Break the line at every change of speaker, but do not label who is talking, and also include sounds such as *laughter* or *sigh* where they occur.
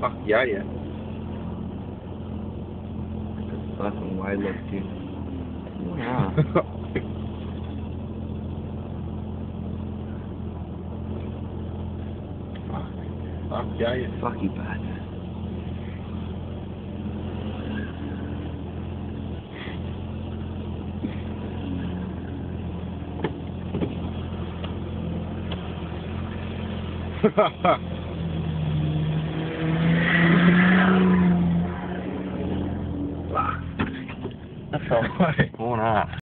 Fuck yeah, yeah.
Fucking wide look, dude.
Yeah.
Fuck. *laughs* Fuck yeah, yeah.
Fuck you, bad. *laughs*
That's all right.
Going off.